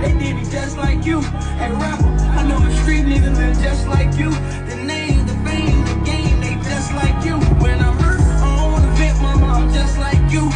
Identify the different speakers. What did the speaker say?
Speaker 1: they did me just like you. Hey, rapper, I know a street nigga live just like you. The name, the fame, the game, they just like you. When I'm hurt, I don't wanna vent, mama, I'm just like you.